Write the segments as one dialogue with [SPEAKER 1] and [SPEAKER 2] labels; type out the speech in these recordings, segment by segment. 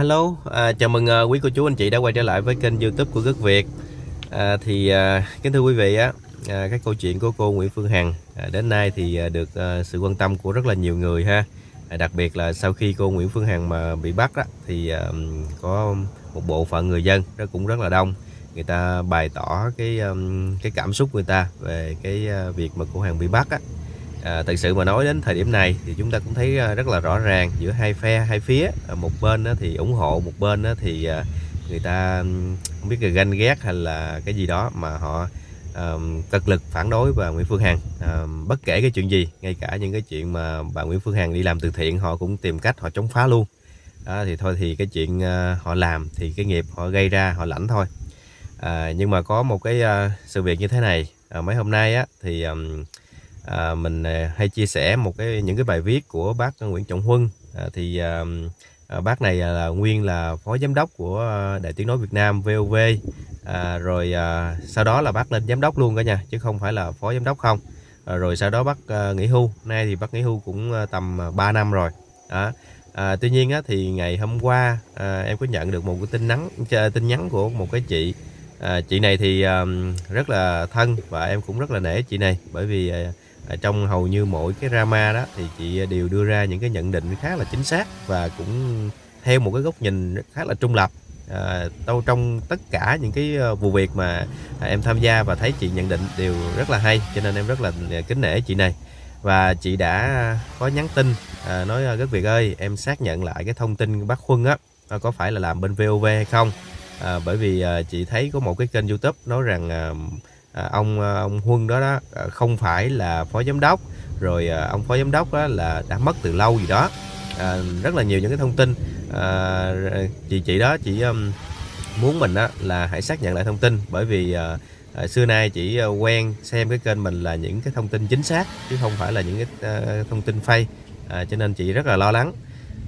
[SPEAKER 1] hello, à, chào mừng uh, quý cô chú anh chị đã quay trở lại với kênh youtube của Gất Việt. À, Thì uh, kính thưa quý vị á, à, các câu chuyện của cô Nguyễn Phương Hằng à, đến nay thì uh, được uh, sự quan tâm của rất là nhiều người ha. À, Đặc biệt là sau khi cô Nguyễn Phương Hằng mà bị bắt đó thì uh, có một bộ phận người dân đó cũng rất là đông. Người ta bày tỏ cái um, cái cảm xúc người ta về cái uh, việc mà cô Hằng bị bắt á à, thật sự mà nói đến thời điểm này thì chúng ta cũng thấy à, rất là rõ ràng giữa hai phe hai phía. À, một bên thì ủng hộ một bên thì à, người ta không biết là ganh ghét hay là cái gì đó mà họ um, cực lực phản đối bà Nguyễn Phương Hằng. Um, bất kể cái chuyện gì ngay cả những cái chuyện mà bà Nguyễn Phương Hằng đi làm từ thiện họ cũng tìm cách họ chống phá luôn. Đó, thì thôi thì cái chuyện uh, họ làm thì cái nghiệp họ gây ra họ lãnh thôi. À, nhưng mà có một cái uh, sự việc như thế này. À, mấy hôm nay á thì um, à, mình à, hay chia sẻ một cái những cái bài viết của bác Nguyễn Trọng Huân. À, thì à, à bác này à, là nguyên là phó giám đốc của Đài Tiếng nói Việt Nam VOV à, rồi à, sau đó là bác lên giám đốc luôn cả nha chứ không phải là phó giám đốc không. À, rồi sau đó bác à, nghỉ hưu. Nay thì bác nghỉ hưu cũng tầm 3 năm rồi. Đó. À, tuy nhiên á, thì ngày hôm qua à, em có nhận được một cái tin nhắn tin nhắn của một cái chị. À, chị này thì à, rất là thân và em cũng rất là nể chị này. Bởi vì à, trong hầu như mỗi cái drama đó thì chị à, đều đưa ra những cái nhận định khá là chính xác và cũng theo một cái góc nhìn khá là trung lập. À, đâu trong tất cả những cái ờ, vụ việc mà à, em tham gia và thấy chị nhận định đều rất là hay cho nên em rất là à, kính nể chị này. Và chị đã có nhắn tin à, nói rất việc ơi em xác nhận lại cái thông tin bác Huân á có phải là làm bên VOV hay không? À, bởi vì à, chị thấy có một cái kênh YouTube nói rằng à, à, ông à, ông Huân đó đó à, không phải là phó giám đốc rồi à, ông phó giám đốc đó là đã mất từ lâu gì đó. À, rất là nhiều những cái thông tin. À, chị chị đó chỉ um, muốn mình đó là hãy xác nhận lại thông tin bởi vì à, à, xưa nay chỉ à, quen xem cái kênh mình là những cái thông tin chính xác chứ không phải là những cái uh, thông tin fake. À, cho nên chị rất là lo lắng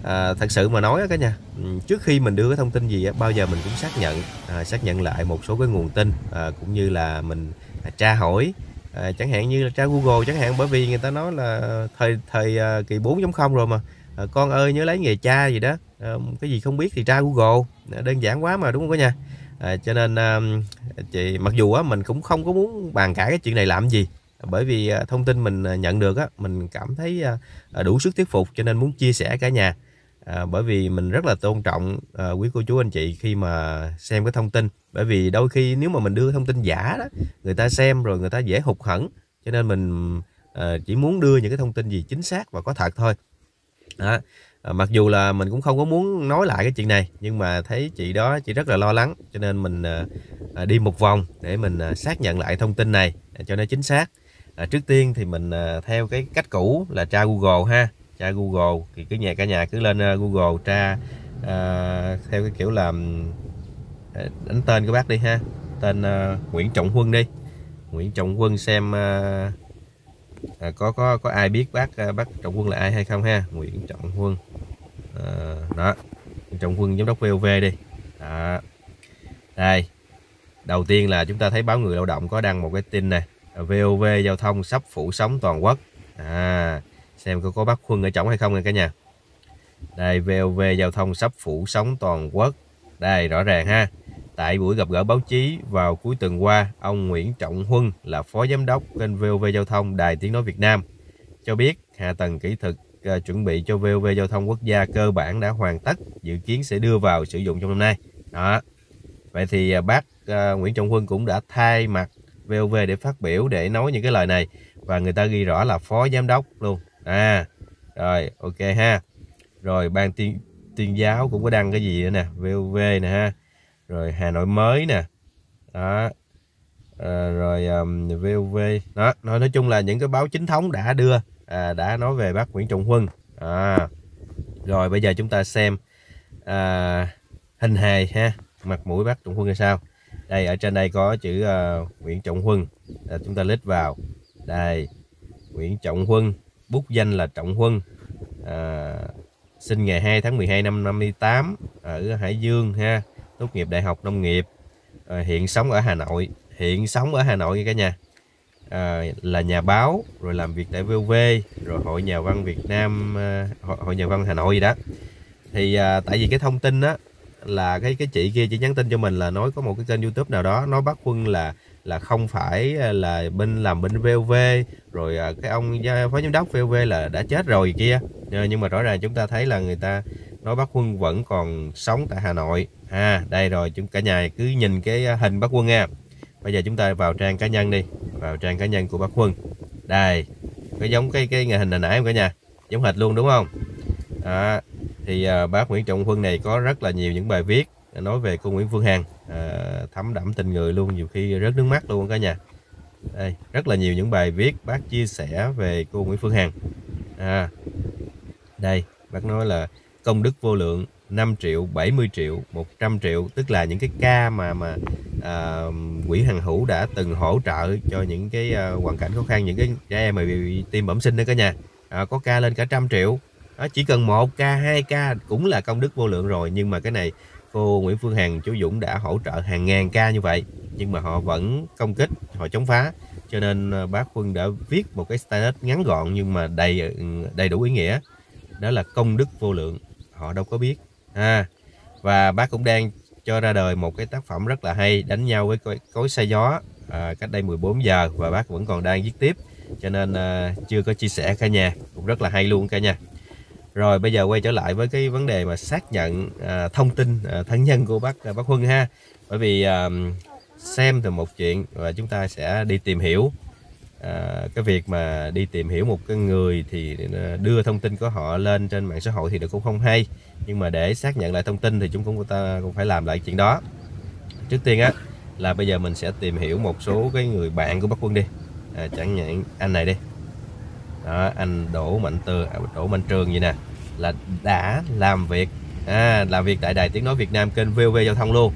[SPEAKER 1] à, thật sự mà nói cả nhà ừ, trước khi mình đưa cái thông tin gì bao giờ mình cũng xác nhận à, xác nhận lại một số cái nguồn tin à, cũng như là mình à, tra hỏi. À, chẳng hạn như là tra Google chẳng hạn bởi vì người ta nói là thời thời à, kỳ 4.0 rồi mà à, con ơi nhớ lấy nghề cha gì đó. À, cái gì không biết thì tra Google. À, đơn giản quá mà đúng không cả nhà? À, cho nên à, chị mặc dù á mình cũng không có muốn bàn cãi cái chuyện này làm gì bởi vì à, thông tin mình à, nhận được á mình cảm thấy đủ sức thuyết phục cho nên muốn chia sẻ cả nhà à, bởi vì mình rất là tôn trọng à, quý cô chú anh chị khi mà xem cái thông tin. Bởi vì đôi khi nếu mà mình đưa thông tin giả đó người ta xem rồi người ta dễ hụt hẫng. Cho nên mình à, chỉ muốn đưa những cái thông tin gì chính xác và có thật thôi. À, À, mặc dù là mình cũng không có muốn nói lại cái chuyện này nhưng mà thấy chị đó chị rất là lo lắng. Cho nên mình à, à, đi một vòng để mình à, xác nhận lại thông tin này à, cho nó chính xác. À, trước tiên thì mình à, theo cái cách cũ là tra Google ha tra Google. Thì cứ nhà cả nhà cứ lên ờ, Google tra uh, theo cái kiểu là ờ, đánh tên của bác đi ha. Tên uh, Nguyễn Trọng Huân đi. Nguyễn Trọng Huân xem uh, à, có có có ai biết bác uh, bác Trọng Huân là ai hay không ha? Nguyễn Trọng Huân uh, đó. Nguyễn Trọng Huân giám đốc VOV đi. Đó. đây. Đầu tiên là chúng ta thấy báo người lao động có đăng một cái tin này VOV giao thông sắp phủ sóng toàn quốc. À xem có có bắt Khuân ở trống hay không nha cả nhà. Đây VOV giao thông sắp phủ sóng toàn quốc. Đây rõ ràng ha. Tại buổi gặp gỡ báo chí vào cuối tuần qua ông Nguyễn Trọng Huân là phó giám đốc kênh VOV giao thông Đài Tiếng nói Việt Nam cho biết hạ tầng kỹ thuật uh, chuẩn bị cho VOV giao thông quốc gia cơ bản đã hoàn tất dự kiến sẽ đưa vào sử dụng trong năm nay. Đó. Vậy thì uh, bác uh, Nguyễn Trọng Huân cũng đã thay mặt VOV để phát biểu để nói những cái lời này và người ta ghi rõ là phó giám đốc luôn à rồi ok ha. Rồi ban tuyên tuyên giáo cũng có đăng cái gì nữa nè VOV nè ha. Rồi Hà Nội mới nè. Đó. À, rồi um, VOV đó nói nói chung là những cái báo chính thống đã đưa à, đã nói về bác Nguyễn Trọng Huân. À, rồi bây giờ chúng ta xem à, hình hài ha mặt mũi bác Trọng Huân là sao. Đây ở trên đây có chữ uh, Nguyễn Trọng Huân. À, chúng ta lít vào. Đây Nguyễn Trọng Huân bút danh là Trọng Huân. À, sinh ngày 2 tháng 12 năm 58 ở Hải Dương ha tốt nghiệp đại học nông nghiệp. À, hiện sống ở Hà Nội hiện sống ở Hà Nội nha cả nhà. À, là nhà báo rồi làm việc tại VOV rồi hội nhà văn Việt Nam à, hội, hội nhà văn Hà Nội gì đó. Thì à, tại vì cái thông tin đó là cái cái chị kia chỉ nhắn tin cho mình là nói có một cái kênh youtube nào đó nói bác quân là là không phải à, là bên làm bên VOV rồi à, cái ông phó giám đốc VOV là đã chết rồi kia. Ờ, nhưng mà rõ ràng chúng ta thấy là người ta nói bác quân vẫn còn sống tại Hà Nội. À đây rồi chúng cả nhà cứ nhìn cái à, hình bác quân nha. Bây giờ chúng ta vào trang cá nhân đi vào trang cá nhân của bác quân. Đây có giống cái cái hình hồi nãy không cả nhà? Giống hệt luôn đúng không? À, thì à, bác Nguyễn Trọng Huân này có rất là nhiều những bài viết nói về cô Nguyễn Phương Hằng à, thấm đẫm tình người luôn nhiều khi rớt nước mắt luôn cả nhà. Đây rất là nhiều những bài viết bác chia sẻ về cô Nguyễn Phương Hằng. À, đây bác nói là công đức vô lượng 5 triệu 70 triệu 100 triệu tức là những cái ca mà mà à, quỹ hàng hữu đã từng hỗ trợ cho những cái à, hoàn cảnh khó khăn những cái trẻ em mà bị tim bẩm sinh đó cả nhà. À, có ca lên cả trăm triệu. Đó, chỉ cần một ca hai ca cũng là công đức vô lượng rồi nhưng mà cái này cô Nguyễn Phương Hằng chú Dũng đã hỗ trợ hàng ngàn ca như vậy nhưng mà họ vẫn công kích họ chống phá. Cho nên ờ, bác Quân đã viết một cái status ngắn gọn nhưng mà đầy ừ, đầy đủ ý nghĩa. Đó là công đức vô lượng họ đâu có biết. À, và bác cũng đang cho ra đời một cái tác phẩm rất là hay đánh nhau với cối, cối xe gió à, cách đây 14 giờ và bác vẫn còn đang viết tiếp. Cho nên à, chưa có chia sẻ cả nhà cũng rất là hay luôn cả nhà rồi bây giờ quay trở lại với cái vấn đề mà xác nhận à, thông tin à, thân nhân của bác à, bác Huân ha. Bởi vì à, xem từ một chuyện và chúng ta sẽ đi tìm hiểu à, cái việc mà đi tìm hiểu một cái người thì à, đưa thông tin của họ lên trên mạng xã hội thì cũng không hay. Nhưng mà để xác nhận lại thông tin thì chúng cũng ta cũng phải làm lại chuyện đó. Trước tiên á là bây giờ mình sẽ tìm hiểu một số cái người bạn của bác quân đi. À, chẳng hạn anh này đi đó, anh Đỗ Mạnh từ à, Đỗ Mạnh Trường vậy nè là đã làm việc à, làm việc tại đài tiếng nói Việt Nam kênh VOV giao thông luôn.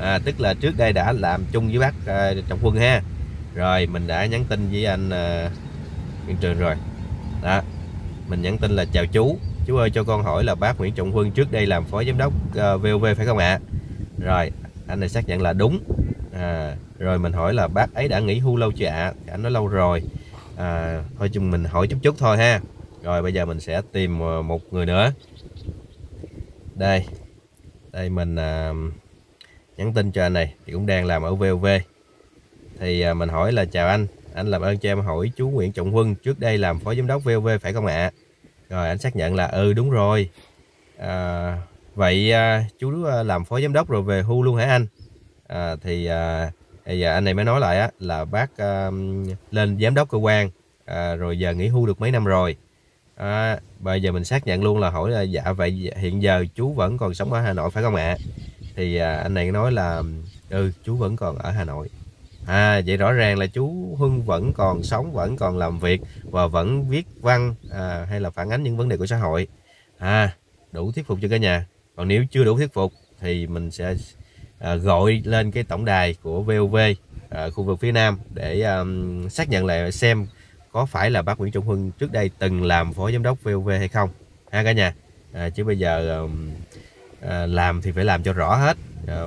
[SPEAKER 1] À, tức là trước đây đã làm chung với bác à, Trọng Quân ha. Rồi mình đã nhắn tin với anh à, Trường rồi. Đó mình nhắn tin là chào chú chú ơi cho con hỏi là bác Nguyễn Trọng Quân trước đây làm phó giám đốc à, VOV phải không ạ? Rồi anh này xác nhận là đúng. À, rồi mình hỏi là bác ấy đã nghỉ hưu lâu chưa ạ? Anh nói lâu rồi à, thôi chung mình hỏi chút chút thôi ha. Rồi bây giờ mình sẽ tìm ờ, một người nữa. Đây. Đây mình à, nhắn tin cho anh này thì cũng đang làm ở VOV thì à, mình hỏi là chào anh anh làm ơn cho em hỏi chú Nguyễn Trọng Huân trước đây làm phó giám đốc VOV phải không ạ? Rồi anh xác nhận là ừ đúng rồi. À, vậy à, chú à, làm phó giám đốc rồi về hưu luôn hả anh? À, thì à, giờ anh này mới nói lại á, là bác à, lên giám đốc cơ quan à, rồi giờ nghỉ hưu được mấy năm rồi. À, bây giờ mình xác nhận luôn là hỏi là dạ vậy hiện giờ chú vẫn còn sống ở Hà Nội phải không ạ? Thì à, anh này nói là ừ chú vẫn còn ở Hà Nội. À vậy rõ ràng là chú Hưng vẫn còn sống vẫn còn làm việc và vẫn viết văn à, hay là phản ánh những vấn đề của xã hội. À đủ thuyết phục cho cả nhà. Còn nếu chưa đủ thuyết phục thì mình sẽ à, gọi lên cái tổng đài của VOV à, khu vực phía Nam để um, xác nhận lại xem có phải là bác Nguyễn Trọng Huân trước đây từng làm phó giám đốc VOV hay không. Ha cả nhà. À, chứ bây giờ um, à, làm thì phải làm cho rõ hết. À,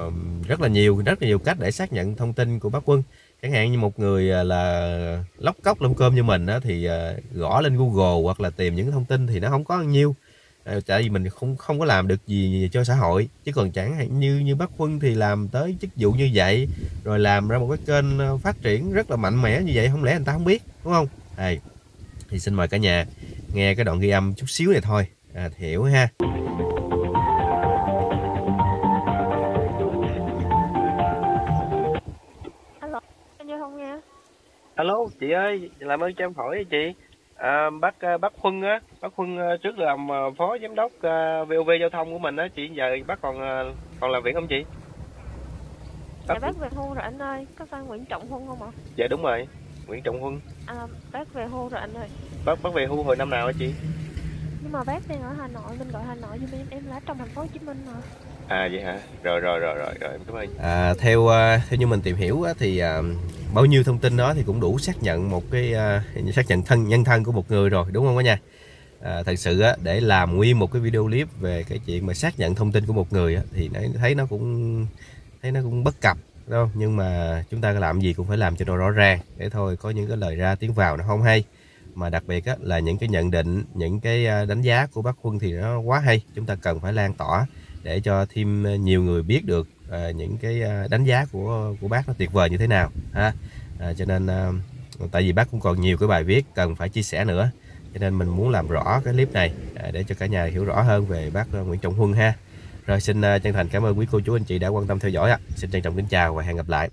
[SPEAKER 1] rất là nhiều rất là nhiều cách để xác nhận thông tin của bác quân chẳng hạn như một người à, là lóc cốc lông cơm như mình đó, thì à, gõ lên Google hoặc là tìm những thông tin thì nó không có bao nhiêu à, tại vì mình không không có làm được gì cho xã hội. Chứ còn chẳng hạn như như bác quân thì làm tới chức vụ như vậy rồi làm ra một cái kênh phát triển rất là mạnh mẽ như vậy không lẽ người ta không biết đúng không? Đây thì xin mời cả nhà nghe cái đoạn ghi âm chút xíu này thôi. À, thì hiểu ha.
[SPEAKER 2] Alo chị ơi làm ơn cho em hỏi chị à, bác à, bác Huân á bác Huân à, trước làm à, phó giám đốc VOV giao thông của mình á chị giờ bác còn còn làm việc không chị?
[SPEAKER 3] Bác... dạ bác về hưu rồi anh ơi có phải Nguyễn Trọng Huân không ạ?
[SPEAKER 2] Dạ đúng rồi Nguyễn Trọng Huân.
[SPEAKER 3] À bác về hưu rồi anh ơi.
[SPEAKER 2] Bác bác về hưu hồi năm nào hả chị?
[SPEAKER 3] Nhưng mà bác đang ở Hà Nội mình gọi Hà Nội nhưng em em là trong thành phố Hồ Chí Minh mà
[SPEAKER 2] à vậy hả? Rồi rồi rồi rồi rồi cảm ơn.
[SPEAKER 1] À, theo uh, theo như mình tìm hiểu á, thì uh, bao nhiêu thông tin đó thì cũng đủ xác nhận một cái uh, xác nhận thân nhân thân của một người rồi đúng không cả nhà à, thật sự á, để làm nguyên một cái video clip về cái chuyện mà xác nhận thông tin của một người á, thì thấy nó cũng thấy nó cũng bất cập đâu nhưng mà chúng ta làm gì cũng phải làm cho nó rõ ràng để thôi có những cái lời ra tiếng vào nó không hay. Mà đặc biệt á, là những cái nhận định những cái đánh giá của bác quân thì nó quá hay chúng ta cần phải lan tỏa để cho thêm ờ, nhiều người biết được à, những cái ờ, đánh giá của của bác nó tuyệt vời như thế nào ha. À, cho nên à, tại vì bác cũng còn nhiều cái bài viết cần phải chia sẻ nữa cho nên mình muốn làm rõ cái clip này à, để cho cả nhà hiểu rõ hơn về bác Nguyễn Trọng Huân ha. Rồi xin à, chân thành cảm ơn quý cô chú anh chị đã quan tâm theo dõi ạ. Xin trân trọng kính chào và hẹn gặp lại.